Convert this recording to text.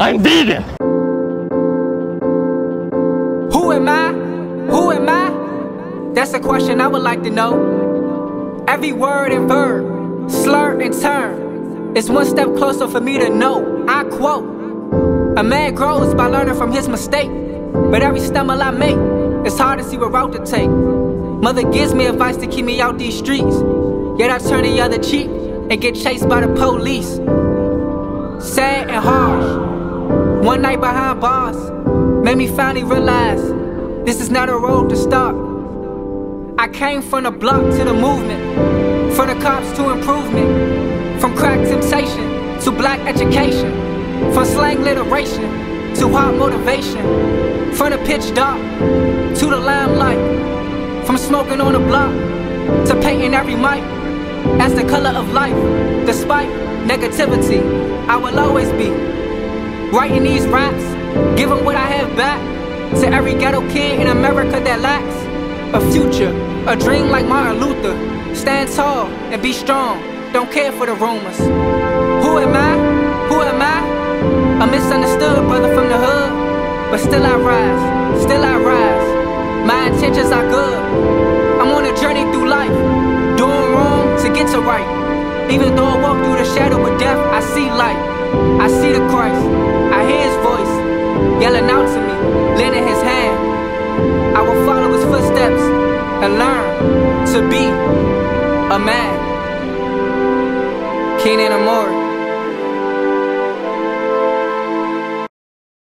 I'm vegan. Who am I? Who am I? That's a question I would like to know. Every word and verb, slur and turn, is one step closer for me to know. I quote A man grows by learning from his mistake, but every stumble I make, it's hard to see what route to take. Mother gives me advice to keep me out these streets, yet I turn the other cheek and get chased by the police. Sad and harsh. Night behind bars made me finally realize this is not a road to stop. I came from the block to the movement, from the cops to improvement, from crack temptation to black education, from slang literation to hard motivation, from the pitch dark to the limelight, from smoking on the block to painting every mic as the color of life. Despite negativity, I will always be writing these raps, giving what I have back to every ghetto kid in America that lacks a future, a dream like Martin Luther. Stand tall and be strong, don't care for the rumors. Who am I? Who am I? A misunderstood brother from the hood, but still I rise, still I rise. My intentions are good. I'm on a journey through life, doing wrong to get to right. Even though I walk through the shadow of death, I see light. I see the Christ. I will follow his footsteps and learn to be a man. Kenan Amori.